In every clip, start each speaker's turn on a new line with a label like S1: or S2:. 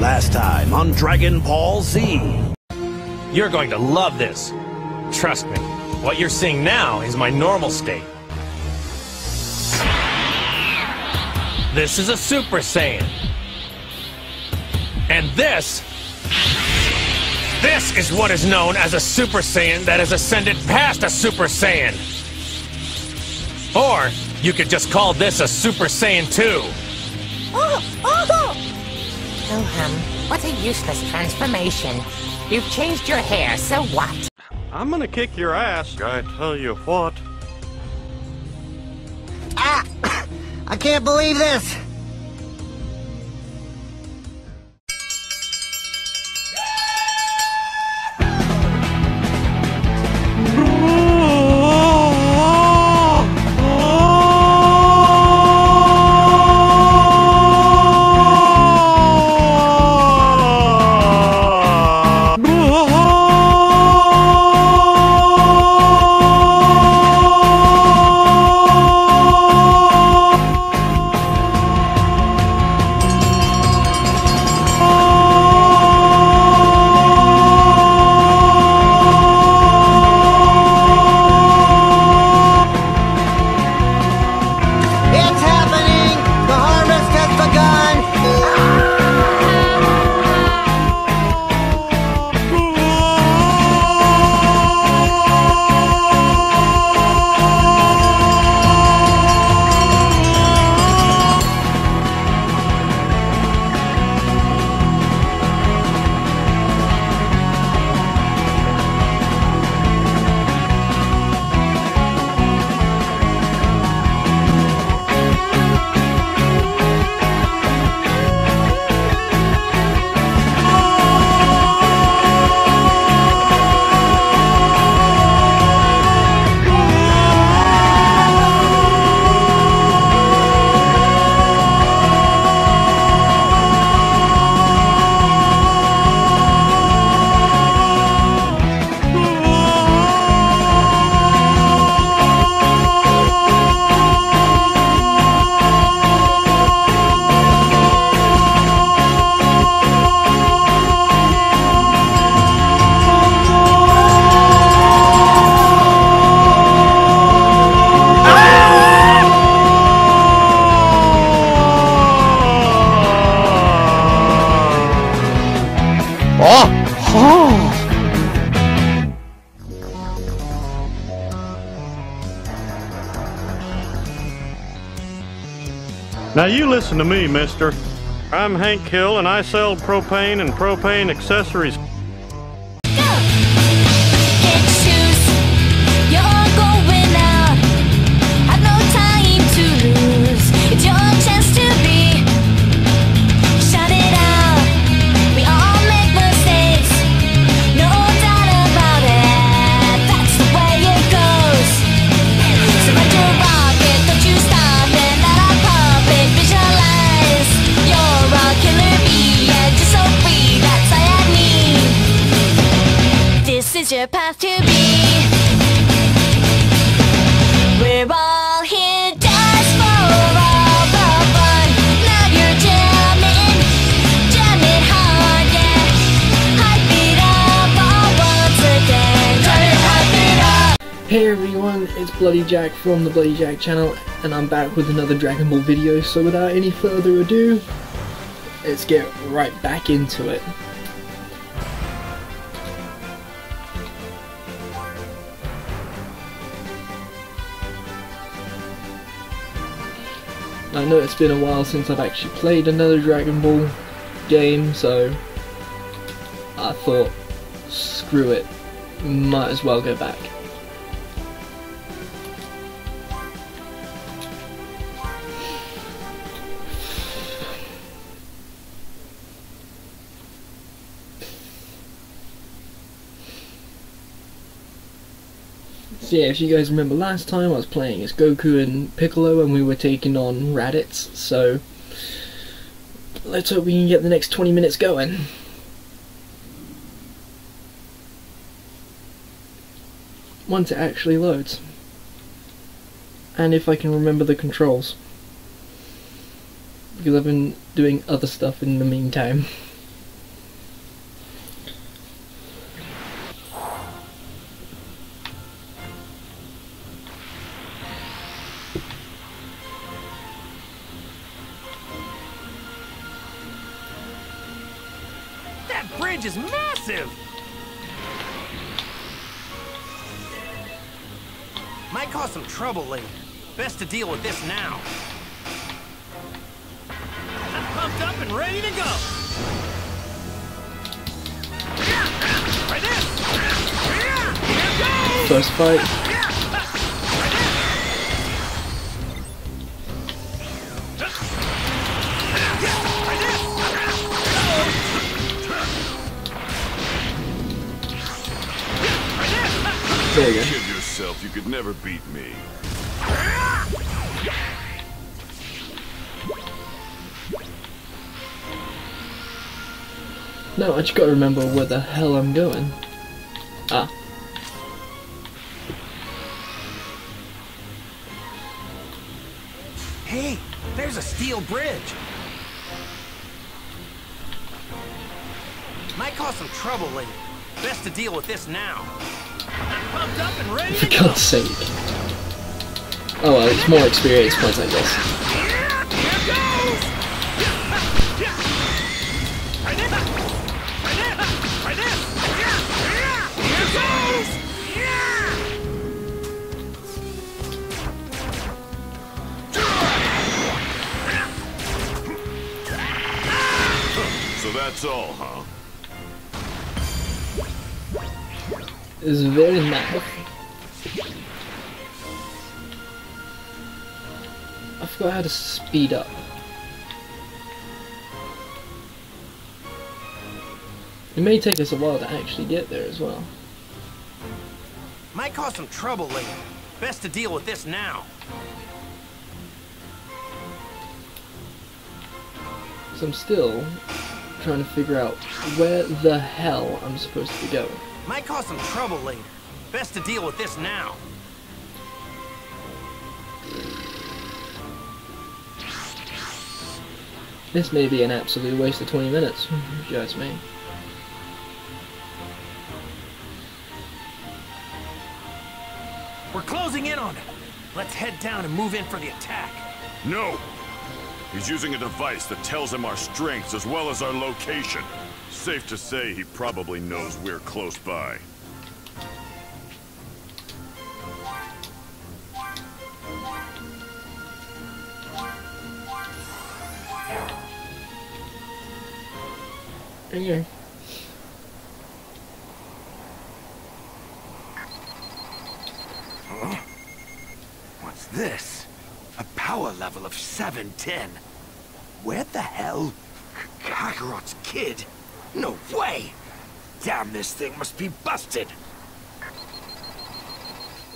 S1: Last time on Dragon Ball Z.
S2: You're going to love this. Trust me. What you're seeing now is my normal state. This is a Super Saiyan. And this... This is what is known as a Super Saiyan that has ascended past a Super Saiyan. Or, you could just call this a Super Saiyan 2.
S3: Oh, oh! Wilhelm, what a useless transformation. You've changed your hair, so what?
S4: I'm gonna kick your ass. I tell you what.
S5: Ah! I can't believe this!
S4: You listen to me, mister. I'm Hank Hill and I sell propane and propane accessories.
S6: Hey everyone, it's Bloody Jack from the Bloody Jack channel, and I'm back with another Dragon Ball video, so without any further ado, let's get right back into it. I know it's been a while since I've actually played another Dragon Ball game, so I thought, screw it, might as well go back. So yeah, if you guys remember last time I was playing as Goku and Piccolo and we were taking on Raditz, so let's hope we can get the next 20 minutes going. Once it actually loads. And if I can remember the controls. Because I've been doing other stuff in the meantime.
S2: to deal with this now. I'm pumped up and ready to go! Right this! Here goes!
S6: First fight. There you go.
S7: Kid yourself, you could never beat me.
S6: No, I just gotta remember where the hell I'm going. Ah.
S2: Hey, there's a steel bridge. Might cause some trouble later. Best to deal with this now. I'm pumped up and ready
S6: For. God's sake. Oh well, it's more experience points, I guess.
S7: That's all, huh?
S6: It's very nice. I forgot how to speed up. It may take us a while to actually get there as well.
S2: Might cause some trouble later. Best to deal with this now.
S6: So I'm still trying to figure out where the hell I'm supposed to be going.
S2: Might cause some trouble later. Best to deal with this now.
S6: This may be an absolute waste of 20 minutes, if you ask me.
S2: We're closing in on it. Let's head down and move in for the attack.
S7: No! He's using a device that tells him our strengths as well as our location. Safe to say he probably knows we're close by.
S6: Okay.
S1: What's this? A power level of 710. Where the hell? Kakarot's kid? No way! Damn, this thing must be busted!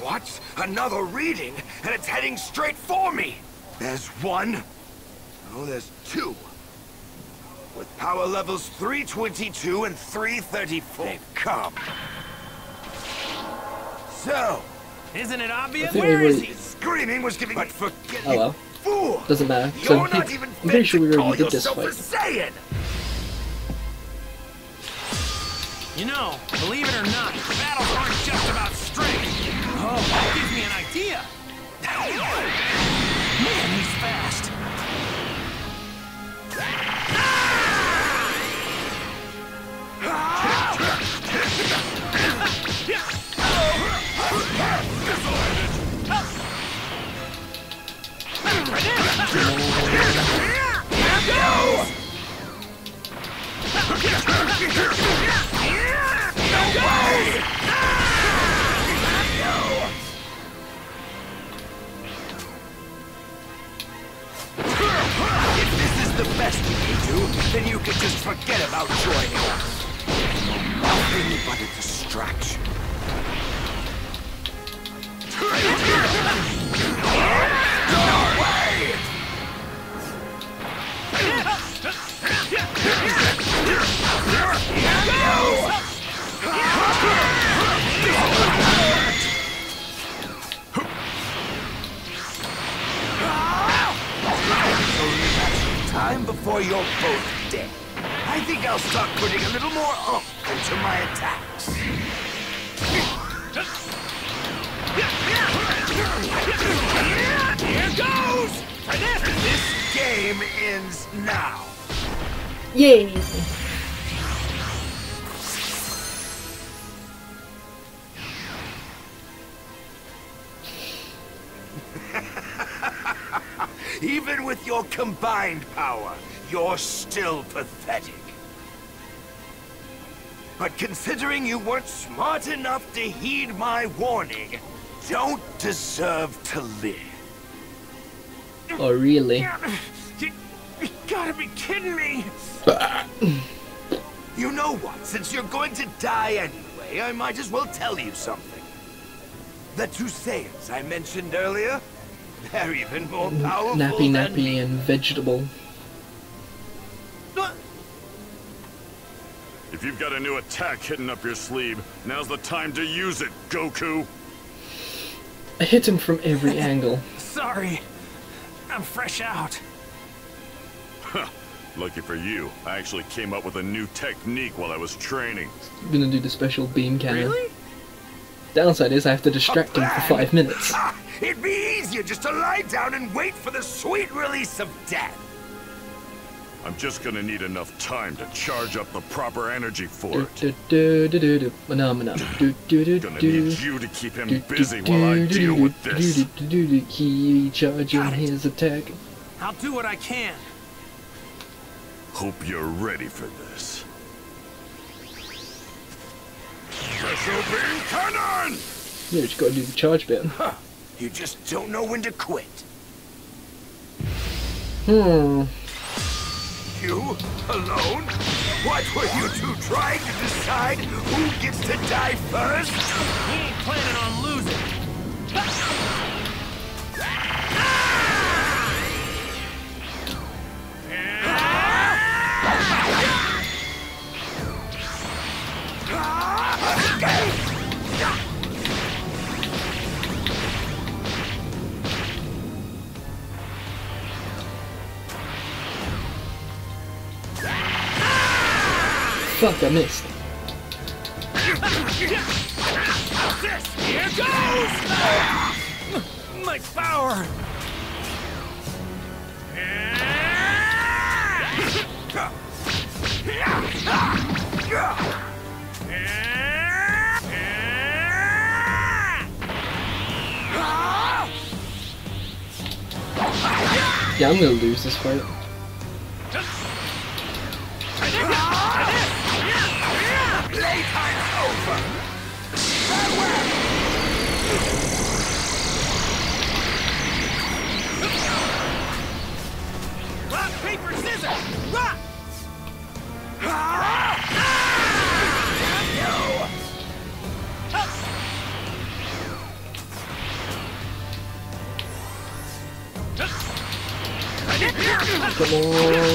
S1: What? Another reading? And it's heading straight for me! There's one. Oh, there's two. With power levels 322 and 334. They've come. So,
S2: Isn't it obvious?
S6: I think
S2: Where
S6: we
S2: is he?
S1: screaming was giving But forget
S6: Oh well.
S1: Fool!
S6: Doesn't matter. So
S1: You're
S6: I
S1: not
S6: think-
S1: even
S6: I'm pretty sure we already did this
S1: yourself
S6: fight.
S2: You know, believe it or not, battles aren't just about strength. Oh, that gives me an idea.
S1: Then you can just forget about joining us. Nothing but a distraction. No Time before you're both dead. I think I'll start putting a little more oomph into my attacks.
S2: Here goes!
S1: This game ends now.
S6: Yay!
S1: Your combined power, you're still pathetic. But considering you weren't smart enough to heed my warning, don't deserve to live.
S6: Oh, really?
S1: You, you gotta be kidding me! you know what? Since you're going to die anyway, I might as well tell you something. The two Saiyans I mentioned earlier, they're even more powerful
S6: Nappy
S1: than me.
S6: Nappy and Vegetable.
S7: If you've got a new attack hidden up your sleeve, now's the time to use it, Goku.
S6: I hit him from every angle.
S2: Sorry. I'm fresh out.
S7: Lucky for you, I actually came up with a new technique while I was training.
S6: I'm gonna do the special beam cannon.
S2: Really?
S6: Downside is I have to distract him for five minutes.
S1: It'd be easier just to lie down and wait for the sweet release of death.
S7: I'm just gonna need enough time to charge up the proper energy for
S6: Do,
S7: it.
S6: do, do, do, do, do, phenomena. Do, do, do,
S7: Gonna need you to keep him busy while I
S6: do,
S7: deal
S6: do,
S7: with
S6: do,
S7: this.
S6: do, do, do, do. He charging
S1: Got
S6: his attack.
S2: I'll do what I can.
S7: Hope you're ready for this. Special beam cannon!
S6: Yeah, just gotta do the charge bit.
S1: You just don't know when to quit.
S6: Hmm.
S1: You? Alone? What were you two trying to decide who gets to die first?
S2: He ain't planning on losing.
S6: Fuck, I missed.
S2: Here goes! My power!
S6: Yeah, I'm gonna lose this fight. Come on.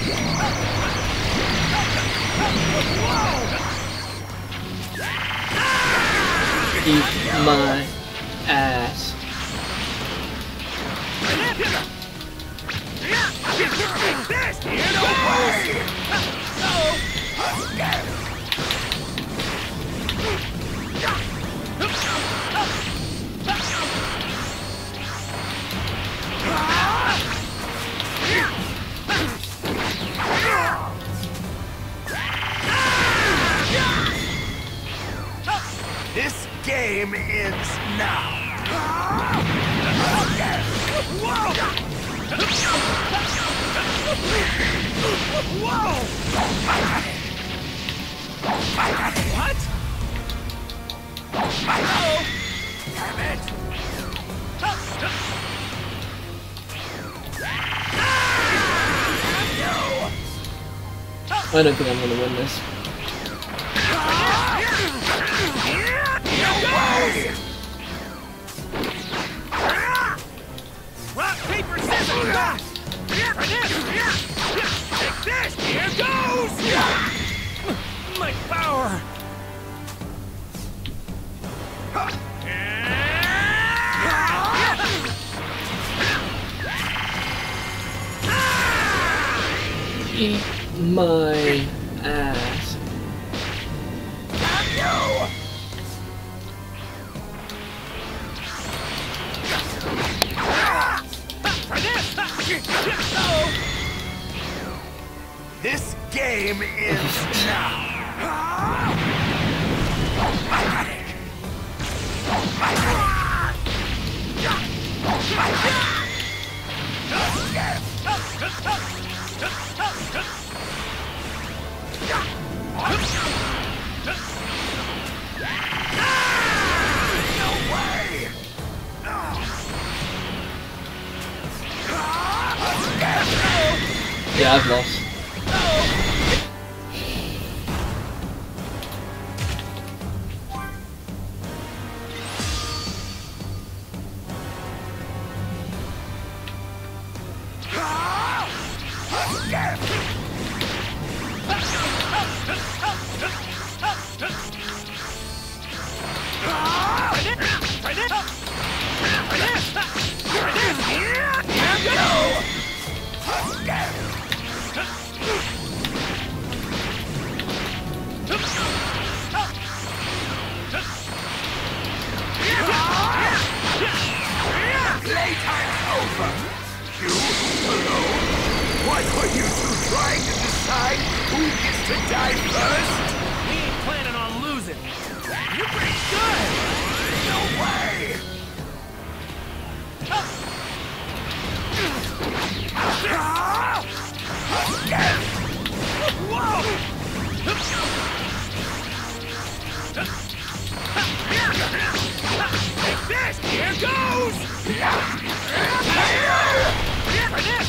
S6: Eat my ass.
S2: This!
S1: Game ends now.
S2: What?
S6: I don't think I'm gonna win this!
S1: Eat my ass.
S6: This game is now.
S1: I've lost.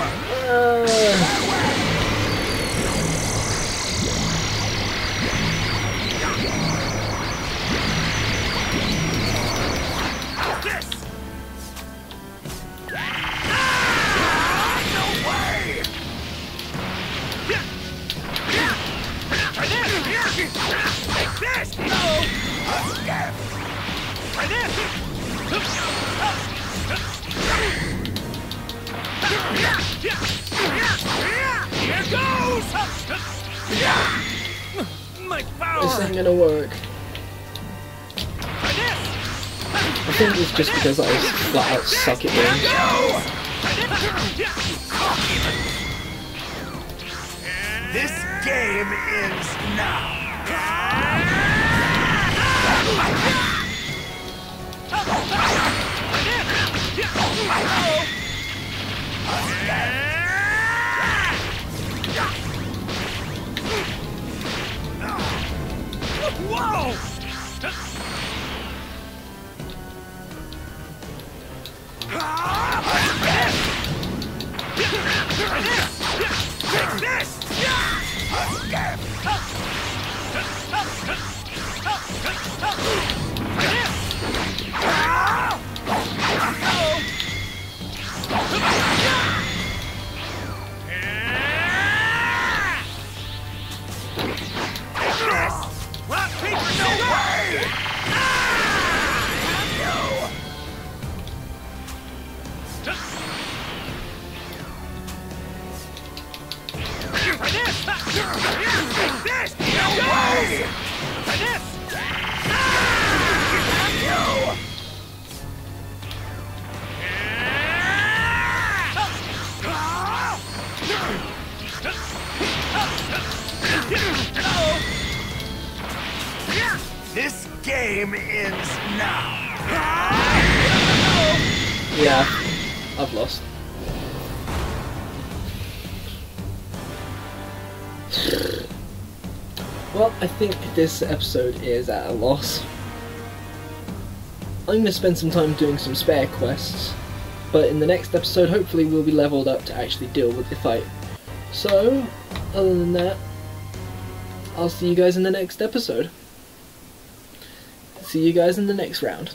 S6: Playtime's
S1: think it's just because I flat out suck at games.
S6: This game ends now!
S8: Whoa! Take this!
S1: This game ends now.
S6: Yeah, I've lost. Well, I think this episode is at a loss. I'm going to spend some time doing some spare quests, but in the next episode hopefully we'll be leveled up to actually deal with the fight. So, other than that, I'll see you guys in the next episode. See you guys in the next round.